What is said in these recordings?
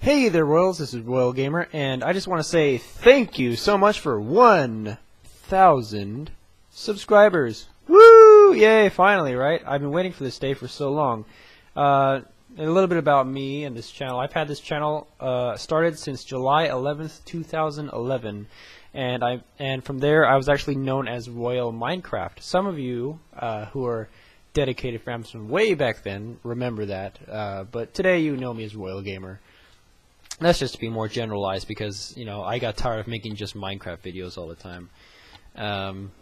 Hey there, Royals. This is RoyLGamer, and I just want to say thank you so much for 1,000 subscribers. Woo! Yay, finally, right? I've been waiting for this day for so long. Uh, a little bit about me and this channel. I've had this channel uh, started since July 11th, 2011, and I and from there I was actually known as Royal Minecraft. Some of you uh, who are dedicated fans from way back then remember that, uh, but today you know me as RoyLGamer. That's just to be more generalized because, you know, I got tired of making just Minecraft videos all the time. Um,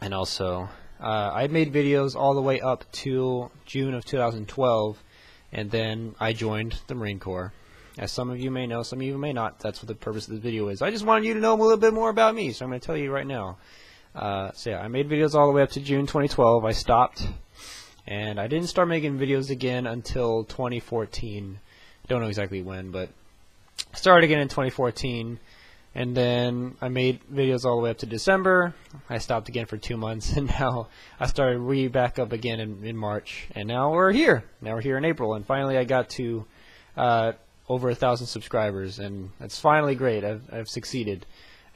and also, uh, I made videos all the way up to June of 2012, and then I joined the Marine Corps. As some of you may know, some of you may not, that's what the purpose of this video is. I just wanted you to know a little bit more about me, so I'm going to tell you right now. Uh, so yeah, I made videos all the way up to June 2012. I stopped, and I didn't start making videos again until 2014 don't know exactly when, but started again in 2014. And then I made videos all the way up to December. I stopped again for two months, and now I started re back up again in, in March. And now we're here. Now we're here in April, and finally I got to uh, over a thousand subscribers, and that's finally great. I've, I've succeeded.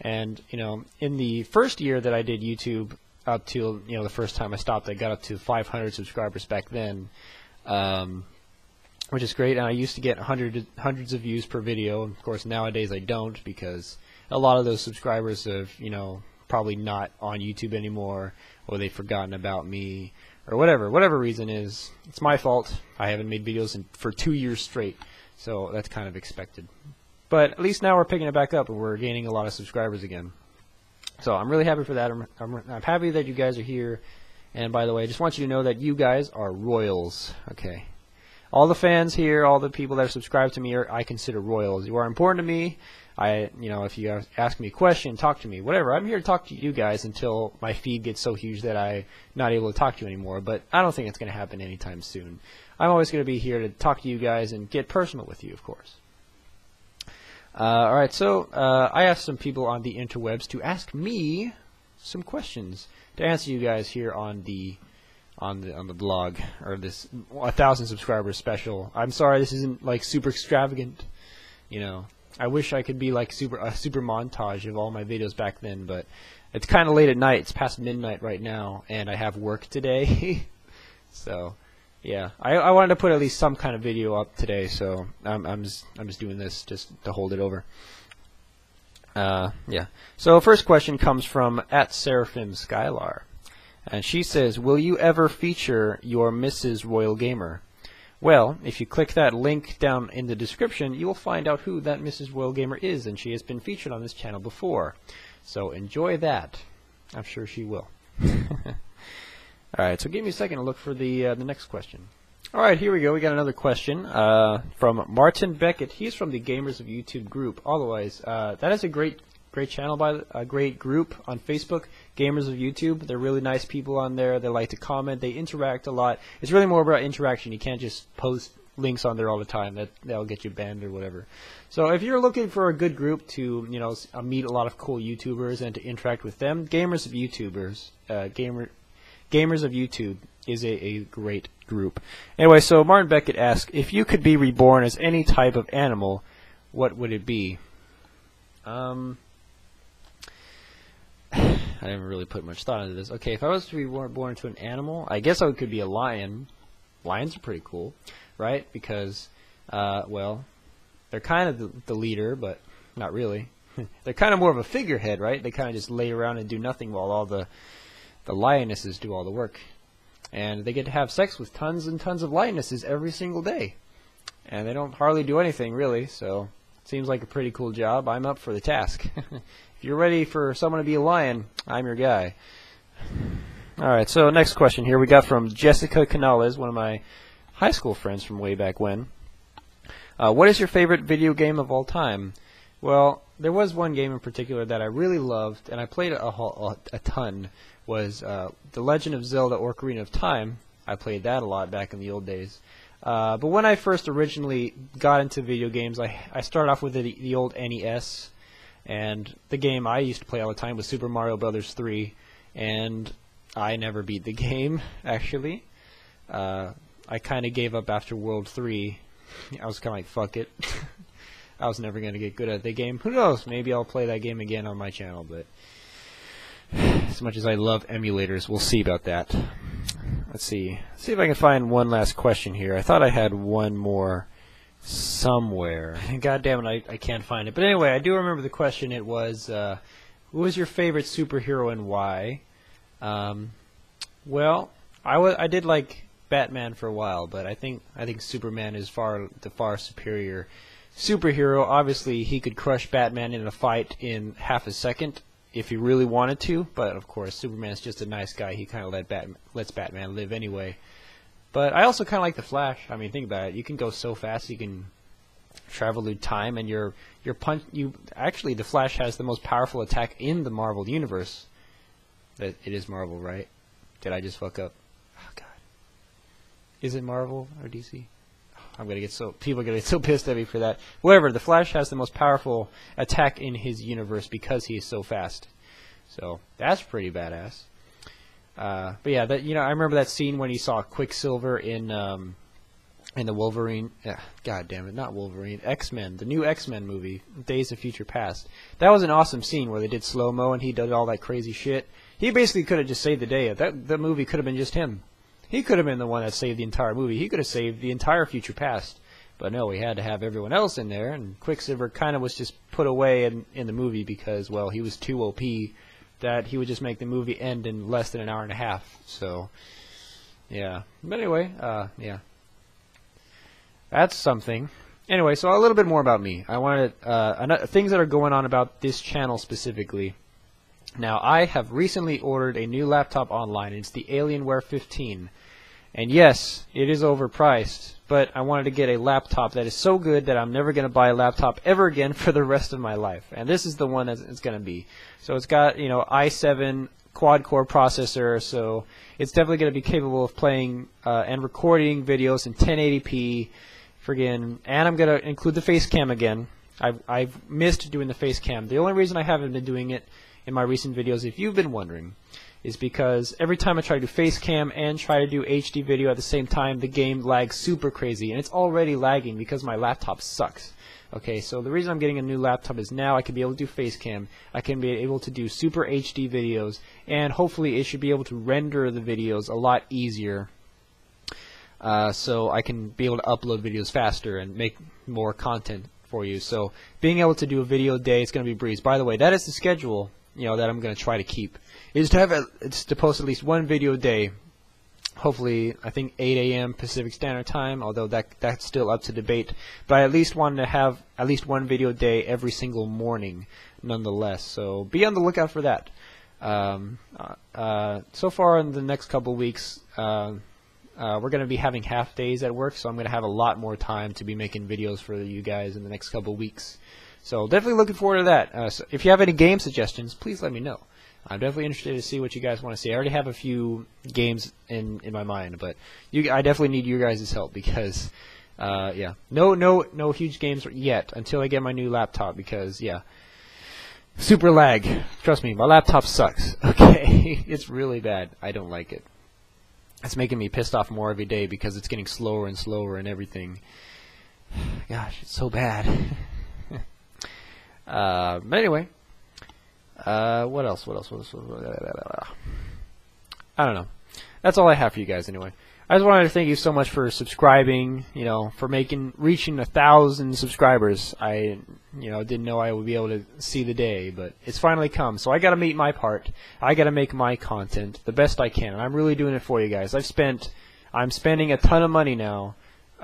And you know, in the first year that I did YouTube, up to you know the first time I stopped, I got up to 500 subscribers back then. Um, which is great. And I used to get hundreds hundreds of views per video. Of course, nowadays I don't because a lot of those subscribers have you know probably not on YouTube anymore, or they've forgotten about me, or whatever. Whatever reason is, it's my fault. I haven't made videos in, for two years straight, so that's kind of expected. But at least now we're picking it back up and we're gaining a lot of subscribers again. So I'm really happy for that. I'm, I'm, I'm happy that you guys are here. And by the way, I just want you to know that you guys are royals. Okay, all the fans here, all the people that are subscribed to me, are, I consider royals. You are important to me. I, you know, if you ask me a question, talk to me, whatever. I'm here to talk to you guys until my feed gets so huge that I'm not able to talk to you anymore. But I don't think it's going to happen anytime soon. I'm always going to be here to talk to you guys and get personal with you, of course. Uh, all right, so uh, I asked some people on the interwebs to ask me some questions to answer you guys here on the on the on the blog or this a thousand subscribers special. I'm sorry this isn't like super extravagant. You know, I wish I could be like super a super montage of all my videos back then, but it's kind of late at night. It's past midnight right now, and I have work today. so, yeah, I I wanted to put at least some kind of video up today, so I'm I'm just I'm just doing this just to hold it over. Uh, yeah. So first question comes from at Seraphim Skylar. And she says, will you ever feature your Mrs. RoyLGamer? Well, if you click that link down in the description, you will find out who that Mrs. RoyLGamer is, and she has been featured on this channel before. So enjoy that. I'm sure she will. Alright, so give me a second to look for the, uh, the next question. Alright, here we go. We got another question uh, from Martin Beckett. He's from the Gamers of YouTube group. Otherwise, uh, that is a great great channel by a great group on Facebook, Gamers of YouTube. They're really nice people on there. They like to comment. They interact a lot. It's really more about interaction. You can't just post links on there all the time. That that'll get you banned or whatever. So if you're looking for a good group to you know uh, meet a lot of cool YouTubers and to interact with them, Gamers of YouTubers, uh, gamer, Gamers of YouTube is a, a great group. Anyway, so Martin Beckett asks, if you could be reborn as any type of animal, what would it be? Um, I didn't really put much thought into this. Okay, if I was to be born, to an animal, I guess I could be a lion. Lions are pretty cool, right? Because, uh, well, they're kind of the, the leader, but not really. they're kind of more of a figurehead, right? They kind of just lay around and do nothing while all the the lionesses do all the work. And they get to have sex with tons and tons of lionesses every single day. And they don't hardly do anything, really, so seems like a pretty cool job. I'm up for the task. If you're ready for someone to be a lion, I'm your guy. Alright, so next question here we got from Jessica Canales, one of my high school friends from way back when. Uh, what is your favorite video game of all time? Well, there was one game in particular that I really loved, and I played a, a, a ton, was uh, The Legend of Zelda Ocarina of Time. I played that a lot back in the old days. Uh, but when I first originally got into video games, I, I started off with the, the old NES, and the game I used to play all the time was Super Mario Brothers 3, and I never beat the game, actually. Uh, I kind of gave up after World 3, I was kind of like, fuck it. I was never going to get good at the game. Who knows? Maybe I'll play that game again on my channel, but as much as I love emulators, we'll see about that. Let's see. Let's see if I can find one last question here. I thought I had one more somewhere. God damn it, I, I can't find it. But anyway, I do remember the question. It was, uh, who was your favorite superhero and why? Um, well, I was I did like Batman for a while, but I think I think Superman is far the far superior superhero. Obviously, he could crush Batman in a fight in half a second if he really wanted to, but of course, Superman's just a nice guy. He kind of let Batman lets Batman live anyway. But I also kind of like the Flash. I mean, think about it. You can go so fast. You can travel through time, and your your punch. You actually, the Flash has the most powerful attack in the Marvel universe. That it is Marvel, right? Did I just fuck up? Oh God. Is it Marvel or DC? I'm gonna get so people are gonna get so pissed at me for that. Whatever. The Flash has the most powerful attack in his universe because he is so fast. So that's pretty badass. Uh, but yeah, that you know, I remember that scene when he saw Quicksilver in um, in the Wolverine. Uh, God damn it, not Wolverine. X Men, the new X Men movie, Days of Future Past. That was an awesome scene where they did slow mo and he did all that crazy shit. He basically could have just saved the day. That the movie could have been just him. He could have been the one that saved the entire movie. He could have saved the entire Future Past. But no, we had to have everyone else in there, and Quicksilver kind of was just put away in, in the movie because, well, he was too OP that he would just make the movie end in less than an hour and a half. So, yeah. But anyway, uh, yeah. That's something. Anyway, so a little bit more about me. I wanted uh, things that are going on about this channel specifically. Now, I have recently ordered a new laptop online. It's the Alienware 15. And yes, it is overpriced, but I wanted to get a laptop that is so good that I'm never going to buy a laptop ever again for the rest of my life. And this is the one that it's going to be. So it's got, you know, i7 quad-core processor, so it's definitely going to be capable of playing uh, and recording videos in 1080p, friggin', and I'm going to include the face cam again. I've, I've missed doing the face cam. The only reason I haven't been doing it in my recent videos, if you've been wondering, is because every time I try to do face cam and try to do HD video at the same time, the game lags super crazy, and it's already lagging because my laptop sucks. Okay, so the reason I'm getting a new laptop is now I can be able to do face cam, I can be able to do super HD videos, and hopefully it should be able to render the videos a lot easier uh, so I can be able to upload videos faster and make more content for you. So being able to do a video a day is going to be breeze. By the way, that is the schedule you know that I'm going to try to keep is to have a, it's to post at least one video a day. Hopefully, I think 8 a.m. Pacific Standard Time, although that that's still up to debate. But I at least want to have at least one video a day every single morning, nonetheless. So be on the lookout for that. Um, uh, uh so far in the next couple weeks, uh, uh, we're going to be having half days at work, so I'm going to have a lot more time to be making videos for you guys in the next couple weeks. So definitely looking forward to that. Uh, so if you have any game suggestions, please let me know. I'm definitely interested to see what you guys want to see. I already have a few games in in my mind, but you, I definitely need your guys' help because, uh, yeah, no, no, no huge games yet until I get my new laptop because, yeah, super lag. Trust me, my laptop sucks. Okay, it's really bad. I don't like it. It's making me pissed off more every day because it's getting slower and slower and everything. Gosh, it's so bad. Uh, but anyway, uh, what else? What else? What else? What else? I don't know. That's all I have for you guys anyway. I just wanted to thank you so much for subscribing, you know, for making reaching a thousand subscribers. I, you know, didn't know I would be able to see the day, but it's finally come. So I got to meet my part. I got to make my content the best I can, and I'm really doing it for you guys. I've spent, I'm spending a ton of money now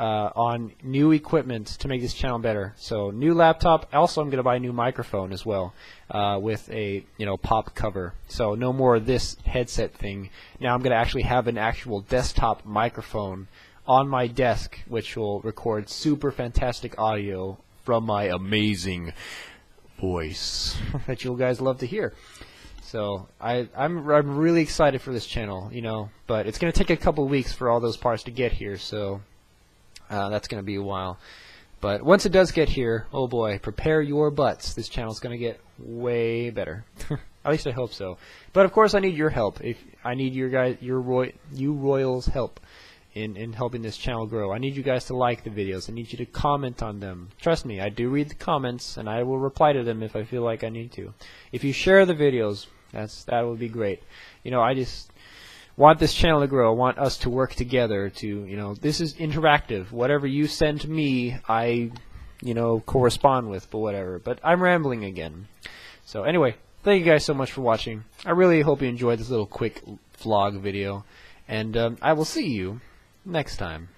uh, on new equipment to make this channel better. So new laptop. Also, I'm going to buy a new microphone as well uh, with a you know pop cover. So no more of this headset thing. Now I'm going to actually have an actual desktop microphone on my desk, which will record super fantastic audio from my amazing voice that you guys love to hear. So I, I'm I'm really excited for this channel, you know, but it's going to take a couple weeks for all those parts to get here. So uh, that's going to be a while. But once it does get here, oh boy, prepare your butts. This channel's going to get way better. At least I hope so. But of course, I need your help. If I need your guys, your roy, you royals' help. in, in helping this channel grow. I need you guys to like the videos. I need you to comment on them. Trust me, I do read the comments, and I will reply to them if I feel like I need to. If you share the videos, that's that would be great. You know, I just want this channel to grow. I want us to work together to, you know, this is interactive. Whatever you send me, I, you know, correspond with, but whatever. But I'm rambling again. So anyway, thank you guys so much for watching. I really hope you enjoyed this little quick vlog video. And um, I will see you next time.